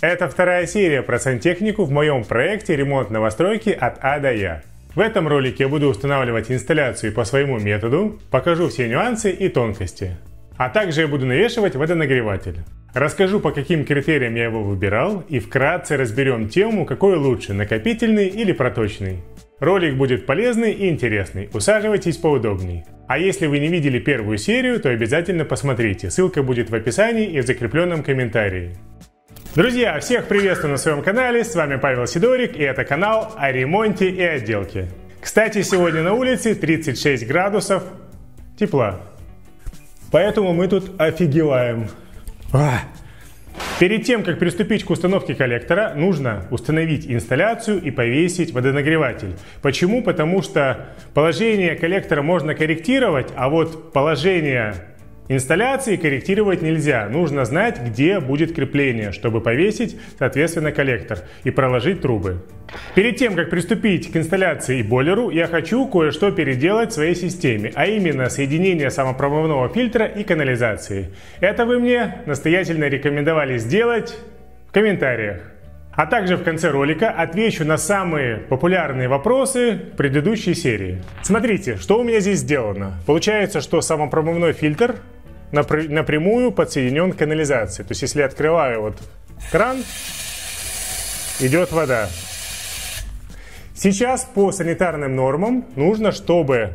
Это вторая серия про сантехнику в моем проекте «Ремонт новостройки от А до Я». В этом ролике я буду устанавливать инсталляцию по своему методу, покажу все нюансы и тонкости. А также я буду навешивать водонагреватель. Расскажу, по каким критериям я его выбирал и вкратце разберем тему, какой лучше, накопительный или проточный. Ролик будет полезный и интересный, усаживайтесь поудобней. А если вы не видели первую серию, то обязательно посмотрите, ссылка будет в описании и в закрепленном комментарии. Друзья, всех приветствую на своем канале, с вами Павел Сидорик и это канал о ремонте и отделке. Кстати, сегодня на улице 36 градусов тепла, поэтому мы тут офигеваем. А! Перед тем, как приступить к установке коллектора, нужно установить инсталляцию и повесить водонагреватель. Почему? Потому что положение коллектора можно корректировать, а вот положение Инсталляции корректировать нельзя. Нужно знать, где будет крепление, чтобы повесить, соответственно, коллектор и проложить трубы. Перед тем, как приступить к инсталляции и бойлеру, я хочу кое-что переделать в своей системе, а именно соединение самопромывного фильтра и канализации. Это вы мне настоятельно рекомендовали сделать в комментариях. А также в конце ролика отвечу на самые популярные вопросы предыдущей серии. Смотрите, что у меня здесь сделано. Получается, что самопромывной фильтр напрямую подсоединен к канализации. То есть, если я открываю вот кран, идет вода. Сейчас по санитарным нормам нужно, чтобы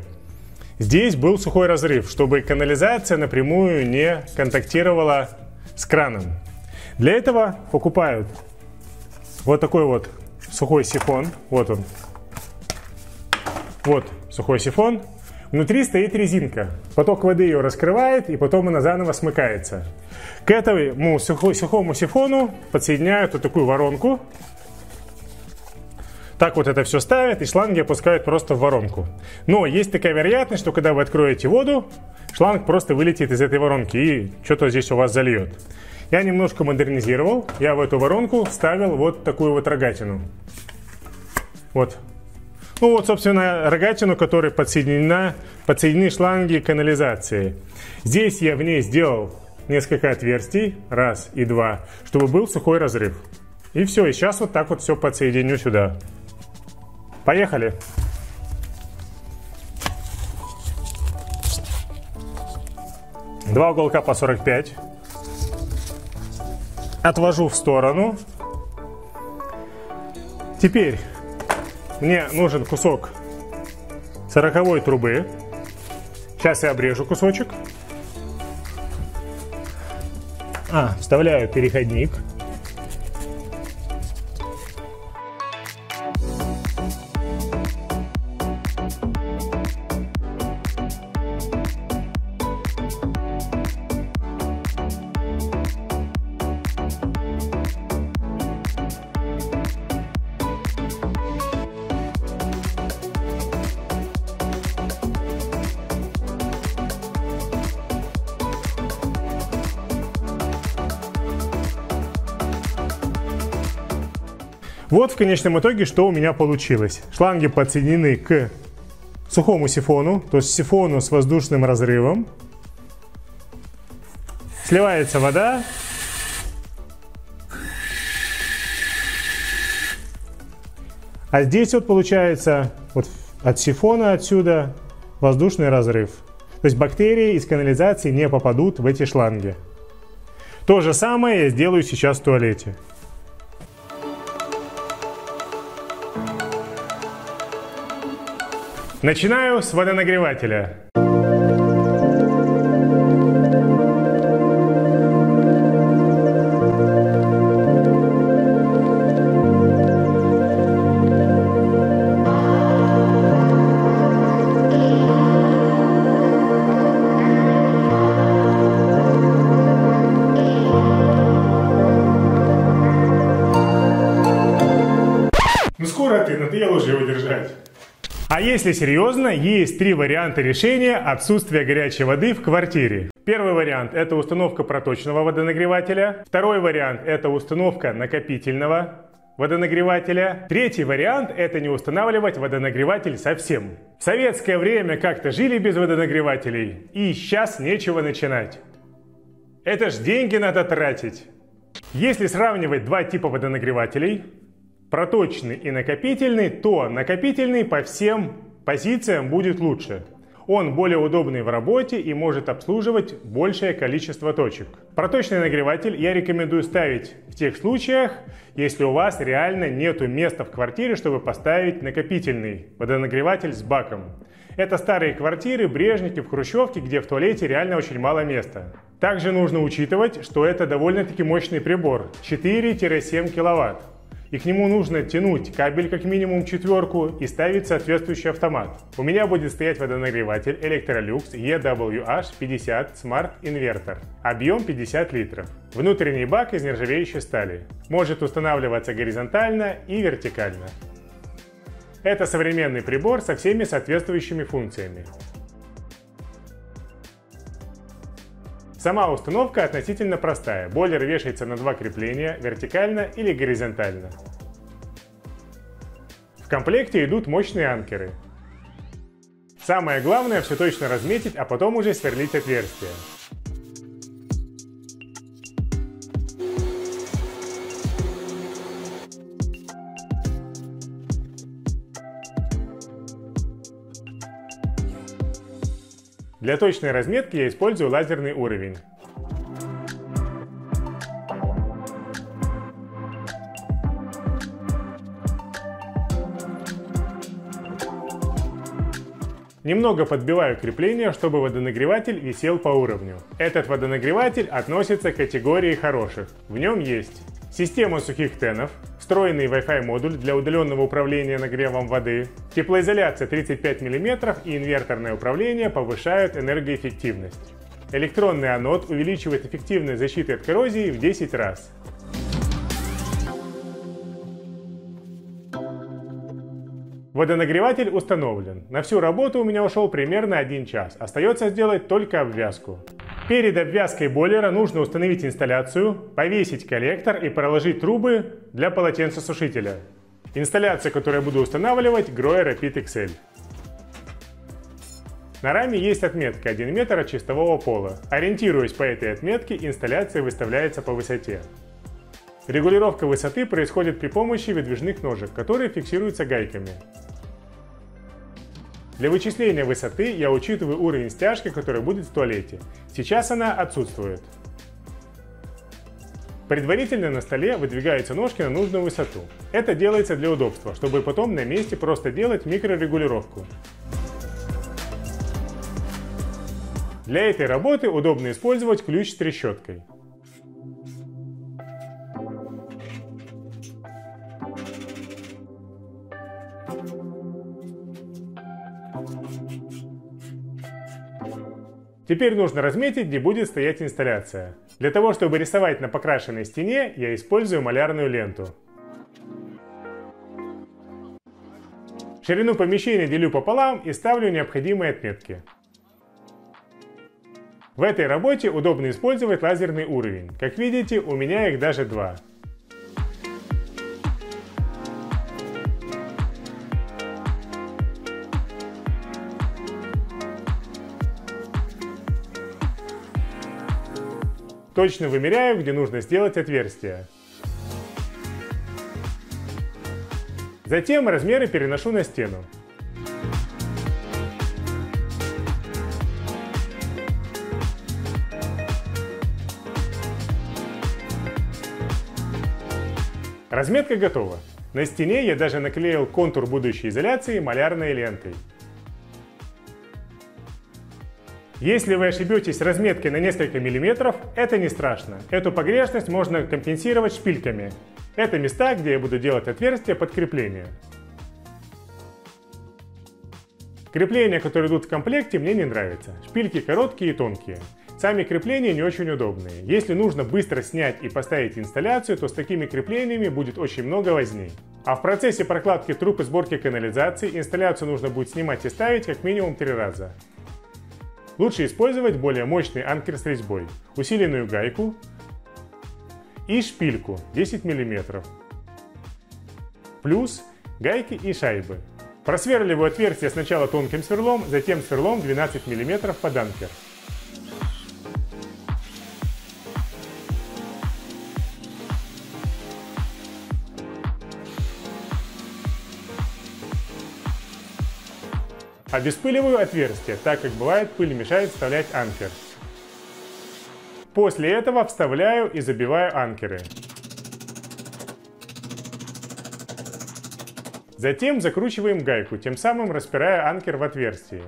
здесь был сухой разрыв, чтобы канализация напрямую не контактировала с краном. Для этого покупают вот такой вот сухой сифон. Вот он. Вот сухой сифон. Внутри стоит резинка. Поток воды ее раскрывает, и потом она заново смыкается. К этому сухому сифону подсоединяют вот такую воронку. Так вот это все ставят, и шланги опускают просто в воронку. Но есть такая вероятность, что когда вы откроете воду, шланг просто вылетит из этой воронки и что-то здесь у вас зальет. Я немножко модернизировал. Я в эту воронку вставил вот такую вот рогатину. Вот ну вот, собственно, рогатину, которой подсоединена, подсоединены шланги канализации. Здесь я в ней сделал несколько отверстий, раз и два, чтобы был сухой разрыв. И все, и сейчас вот так вот все подсоединю сюда. Поехали! Два уголка по 45. Отвожу в сторону. Теперь мне нужен кусок сороковой трубы. Сейчас я обрежу кусочек. А, вставляю переходник. Вот в конечном итоге, что у меня получилось. Шланги подсоединены к сухому сифону, то есть сифону с воздушным разрывом. Сливается вода. А здесь вот получается вот от сифона отсюда воздушный разрыв. То есть бактерии из канализации не попадут в эти шланги. То же самое я сделаю сейчас в туалете. Начинаю с водонагревателя. А если серьезно, есть три варианта решения отсутствия горячей воды в квартире. Первый вариант – это установка проточного водонагревателя. Второй вариант – это установка накопительного водонагревателя. Третий вариант – это не устанавливать водонагреватель совсем. В советское время как-то жили без водонагревателей, и сейчас нечего начинать. Это ж деньги надо тратить. Если сравнивать два типа водонагревателей, проточный и накопительный, то накопительный по всем позициям будет лучше. Он более удобный в работе и может обслуживать большее количество точек. Проточный нагреватель я рекомендую ставить в тех случаях, если у вас реально нету места в квартире, чтобы поставить накопительный водонагреватель с баком. Это старые квартиры, брежники в хрущевке, где в туалете реально очень мало места. Также нужно учитывать, что это довольно-таки мощный прибор 4-7 киловатт и к нему нужно тянуть кабель как минимум четверку и ставить соответствующий автомат. У меня будет стоять водонагреватель Electrolux EWH50 Smart Inverter. Объем 50 литров. Внутренний бак из нержавеющей стали. Может устанавливаться горизонтально и вертикально. Это современный прибор со всеми соответствующими функциями. Сама установка относительно простая. Бойлер вешается на два крепления, вертикально или горизонтально. В комплекте идут мощные анкеры. Самое главное все точно разметить, а потом уже сверлить отверстия. Для точной разметки я использую лазерный уровень. Немного подбиваю крепление, чтобы водонагреватель висел по уровню. Этот водонагреватель относится к категории хороших. В нем есть система сухих тенов, встроенный Wi-Fi модуль для удаленного управления нагревом воды, теплоизоляция 35 мм и инверторное управление повышают энергоэффективность. Электронный анод увеличивает эффективность защиты от коррозии в 10 раз. Водонагреватель установлен. На всю работу у меня ушел примерно 1 час. Остается сделать только обвязку. Перед обвязкой бойлера нужно установить инсталляцию, повесить коллектор и проложить трубы для полотенцесушителя. Инсталляция, которую я буду устанавливать, Grohe Rapid XL. На раме есть отметка 1 метр от чистового пола. Ориентируясь по этой отметке, инсталляция выставляется по высоте. Регулировка высоты происходит при помощи выдвижных ножек, которые фиксируются гайками. Для вычисления высоты я учитываю уровень стяжки, который будет в туалете. Сейчас она отсутствует. Предварительно на столе выдвигаются ножки на нужную высоту. Это делается для удобства, чтобы потом на месте просто делать микрорегулировку. Для этой работы удобно использовать ключ с трещоткой. Теперь нужно разметить, где будет стоять инсталляция. Для того, чтобы рисовать на покрашенной стене, я использую малярную ленту. Ширину помещения делю пополам и ставлю необходимые отметки. В этой работе удобно использовать лазерный уровень. Как видите, у меня их даже два. Точно вымеряю, где нужно сделать отверстие. Затем размеры переношу на стену. Разметка готова. На стене я даже наклеил контур будущей изоляции малярной лентой. Если вы ошибетесь разметкой на несколько миллиметров, это не страшно. Эту погрешность можно компенсировать шпильками. Это места, где я буду делать отверстия под крепление. Крепления, которые идут в комплекте, мне не нравятся. Шпильки короткие и тонкие. Сами крепления не очень удобные. Если нужно быстро снять и поставить инсталляцию, то с такими креплениями будет очень много возни. А в процессе прокладки труб и сборки канализации инсталляцию нужно будет снимать и ставить как минимум три раза. Лучше использовать более мощный анкер с резьбой, усиленную гайку и шпильку 10 мм. Плюс гайки и шайбы. Просверливаю отверстие сначала тонким сверлом, затем сверлом 12 мм под анкер. Обеспыливаю отверстие, так как бывает пыль мешает вставлять анкер. После этого вставляю и забиваю анкеры. Затем закручиваем гайку, тем самым распирая анкер в отверстие.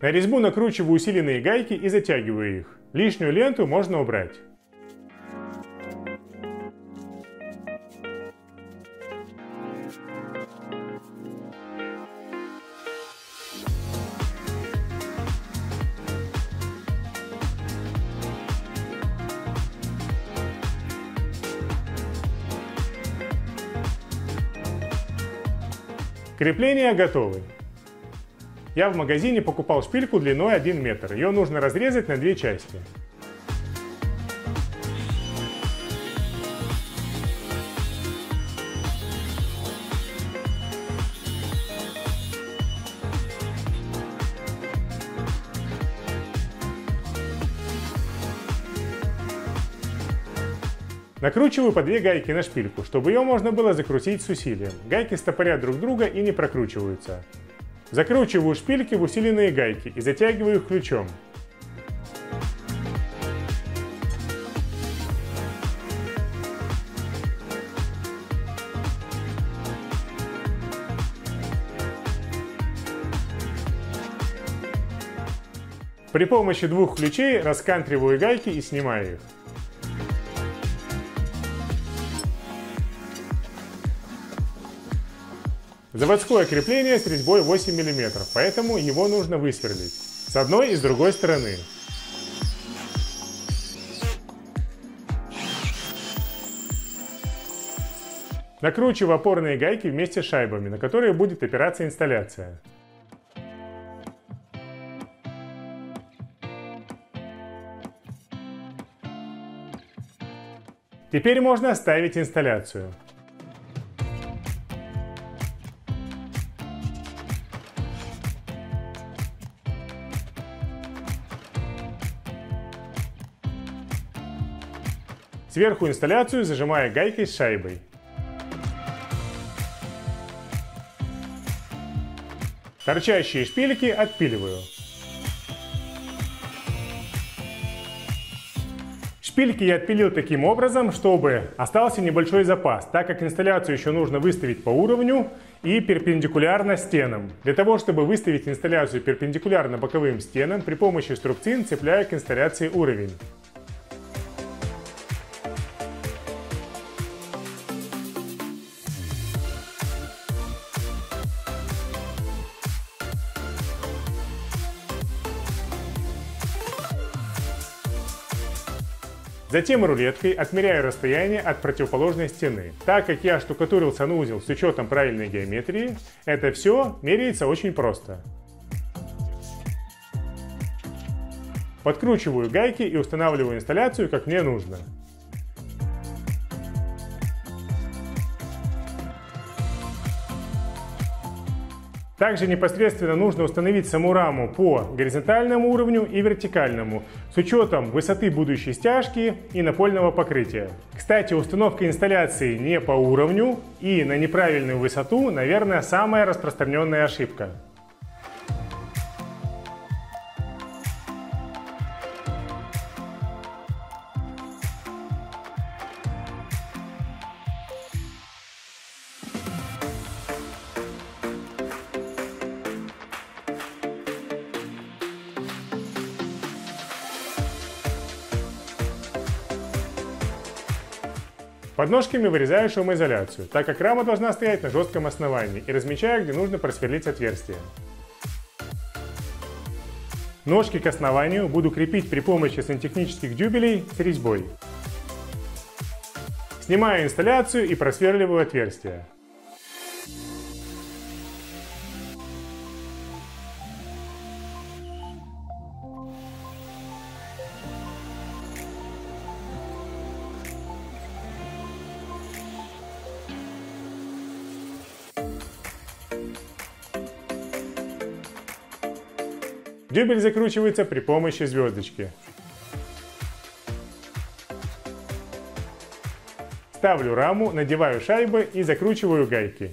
На резьбу накручиваю усиленные гайки и затягиваю их. Лишнюю ленту можно убрать. Крепления готовы. Я в магазине покупал шпильку длиной 1 метр. Ее нужно разрезать на две части. Накручиваю по две гайки на шпильку, чтобы ее можно было закрутить с усилием. Гайки стопорят друг друга и не прокручиваются. Закручиваю шпильки в усиленные гайки и затягиваю их ключом. При помощи двух ключей раскантриваю гайки и снимаю их. Заводское крепление с резьбой 8 мм, поэтому его нужно высверлить с одной и с другой стороны. Накручиваю опорные гайки вместе с шайбами, на которые будет опираться инсталляция. Теперь можно ставить инсталляцию. Сверху инсталляцию зажимая гайкой с шайбой. Торчащие шпильки отпиливаю. Шпильки я отпилил таким образом, чтобы остался небольшой запас, так как инсталляцию еще нужно выставить по уровню и перпендикулярно стенам. Для того, чтобы выставить инсталляцию перпендикулярно боковым стенам, при помощи струбцин цепляю к инсталляции уровень. Затем рулеткой отмеряю расстояние от противоположной стены. Так как я штукатурил санузел с учетом правильной геометрии, это все меряется очень просто. Подкручиваю гайки и устанавливаю инсталляцию как мне нужно. Также непосредственно нужно установить саму раму по горизонтальному уровню и вертикальному, учетом высоты будущей стяжки и напольного покрытия. Кстати, установка инсталляции не по уровню и на неправильную высоту, наверное, самая распространенная ошибка. Под ножками вырезаю шумоизоляцию, так как рама должна стоять на жестком основании и размечаю, где нужно просверлить отверстие. Ножки к основанию буду крепить при помощи сантехнических дюбелей с резьбой. Снимаю инсталляцию и просверливаю отверстие. Дюбель закручивается при помощи звездочки. ставлю раму, надеваю шайбы и закручиваю гайки.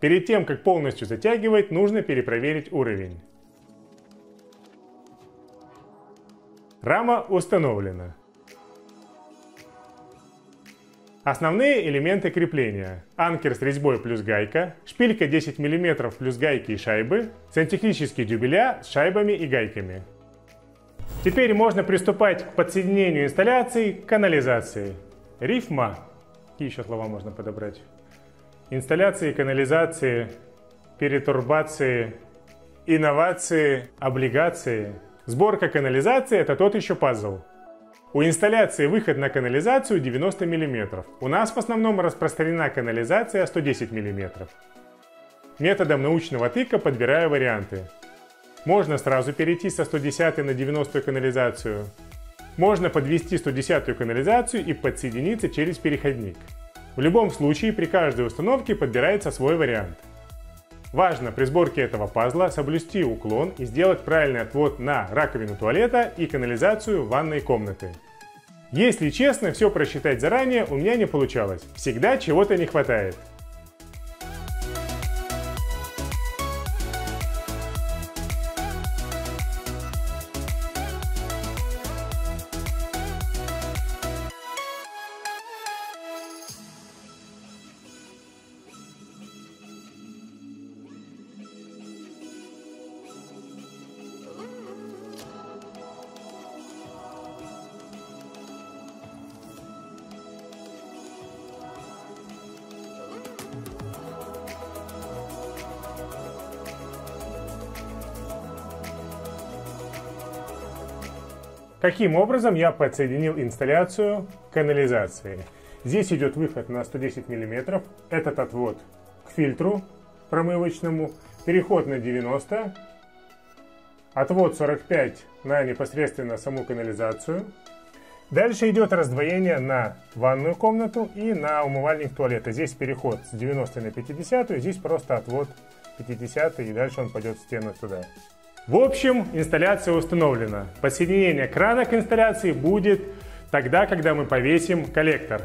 Перед тем, как полностью затягивать, нужно перепроверить уровень. Рама установлена. Основные элементы крепления. Анкер с резьбой плюс гайка, шпилька 10 мм плюс гайки и шайбы, сантехнические дюбеля с шайбами и гайками. Теперь можно приступать к подсоединению инсталляции к канализации. Рифма. Какие еще слова можно подобрать? Инсталляции, канализации, перетурбации, инновации, облигации. Сборка канализации – это тот еще пазл. У инсталляции выход на канализацию 90 мм. У нас в основном распространена канализация 110 мм. Методом научного тыка подбираю варианты. Можно сразу перейти со 110 на 90 канализацию. Можно подвести 110 канализацию и подсоединиться через переходник. В любом случае при каждой установке подбирается свой вариант. Важно при сборке этого пазла соблюсти уклон и сделать правильный отвод на раковину туалета и канализацию ванной комнаты. Если честно, все просчитать заранее у меня не получалось. Всегда чего-то не хватает. Каким образом я подсоединил инсталляцию к канализации? Здесь идет выход на 110 мм, этот отвод к фильтру промывочному, переход на 90, отвод 45 на непосредственно саму канализацию. Дальше идет раздвоение на ванную комнату и на умывальник туалета. Здесь переход с 90 на 50, здесь просто отвод 50 и дальше он пойдет в стену сюда. В общем, инсталляция установлена. Подсоединение крана к инсталляции будет тогда, когда мы повесим коллектор.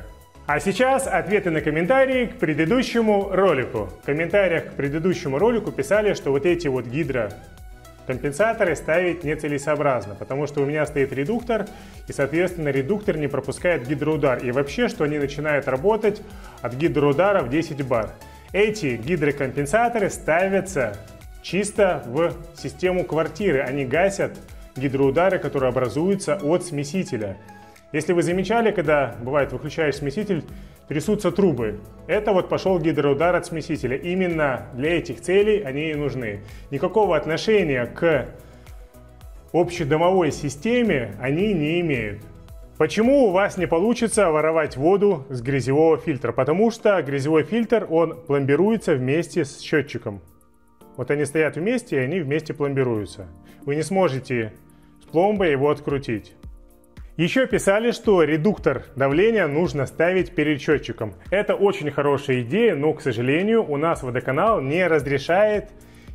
А сейчас ответы на комментарии к предыдущему ролику. В комментариях к предыдущему ролику писали, что вот эти вот гидрокомпенсаторы ставить нецелесообразно, потому что у меня стоит редуктор, и, соответственно, редуктор не пропускает гидроудар. И вообще, что они начинают работать от гидроудара в 10 бар. Эти гидрокомпенсаторы ставятся чисто в систему квартиры. Они гасят гидроудары, которые образуются от смесителя. Если вы замечали, когда бывает выключаешь смеситель, трясутся трубы. Это вот пошел гидроудар от смесителя. Именно для этих целей они и нужны. Никакого отношения к общедомовой системе они не имеют. Почему у вас не получится воровать воду с грязевого фильтра? Потому что грязевой фильтр, он пломбируется вместе с счетчиком. Вот они стоят вместе, и они вместе пломбируются. Вы не сможете с пломбой его открутить. Еще писали, что редуктор давления нужно ставить перед счетчиком. Это очень хорошая идея, но, к сожалению, у нас водоканал не разрешает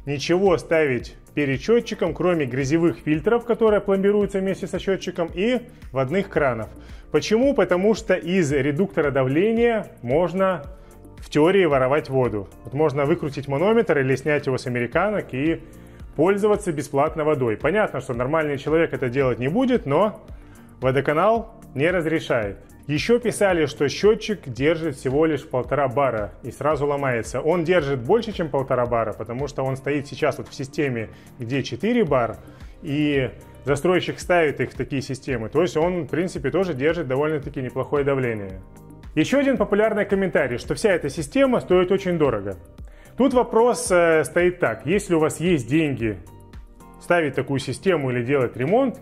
ничего ставить перед счетчиком, кроме грязевых фильтров, которые пломбируются вместе со счетчиком, и водных кранов. Почему? Потому что из редуктора давления можно в теории воровать воду. Вот можно выкрутить манометр или снять его с американок и пользоваться бесплатно водой. Понятно, что нормальный человек это делать не будет, но водоканал не разрешает. Еще писали, что счетчик держит всего лишь полтора бара и сразу ломается. Он держит больше, чем полтора бара, потому что он стоит сейчас вот в системе, где 4 бар, и застройщик ставит их в такие системы. То есть он, в принципе, тоже держит довольно-таки неплохое давление. Еще один популярный комментарий, что вся эта система стоит очень дорого. Тут вопрос э, стоит так. Если у вас есть деньги ставить такую систему или делать ремонт,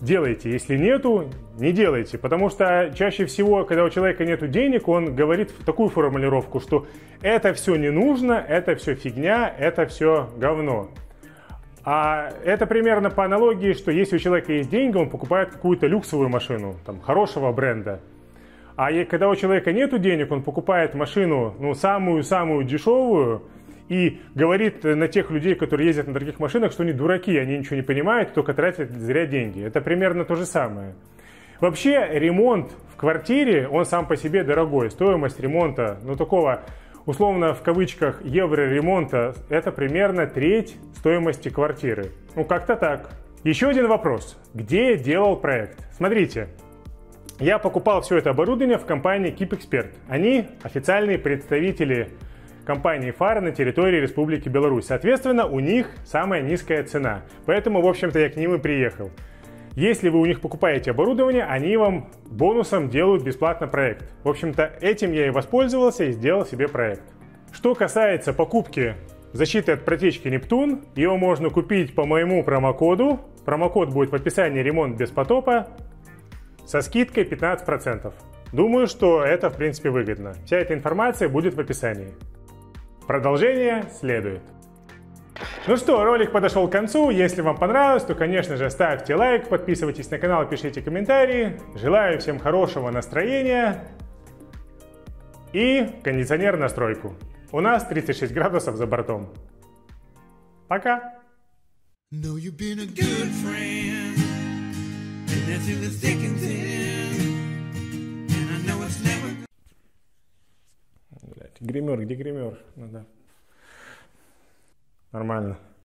делайте. Если нету, не делайте. Потому что чаще всего, когда у человека нету денег, он говорит такую формулировку, что это все не нужно, это все фигня, это все говно. А это примерно по аналогии, что если у человека есть деньги, он покупает какую-то люксовую машину, там, хорошего бренда. А когда у человека нет денег, он покупает машину, ну, самую-самую дешевую, и говорит на тех людей, которые ездят на дорогих машинах, что они дураки, они ничего не понимают, только тратят зря деньги. Это примерно то же самое. Вообще ремонт в квартире, он сам по себе дорогой. Стоимость ремонта, ну такого условно в кавычках евро ремонта, это примерно треть стоимости квартиры. Ну как-то так. Еще один вопрос. Где делал проект? Смотрите, я покупал все это оборудование в компании Keep Expert. Они официальные представители компании ФАР на территории Республики Беларусь. Соответственно, у них самая низкая цена. Поэтому, в общем-то, я к ним и приехал. Если вы у них покупаете оборудование, они вам бонусом делают бесплатно проект. В общем-то, этим я и воспользовался и сделал себе проект. Что касается покупки защиты от протечки Нептун, ее можно купить по моему промокоду. Промокод будет в описании «Ремонт без потопа» со скидкой 15%. Думаю, что это в принципе выгодно. Вся эта информация будет в описании. Продолжение следует. Ну что, ролик подошел к концу. Если вам понравилось, то, конечно же, ставьте лайк, подписывайтесь на канал, пишите комментарии. Желаю всем хорошего настроения и кондиционер на стройку. У нас 36 градусов за бортом. Пока! Know you've been a good friend, thin. Гример, где гример? Ну да. Нормально.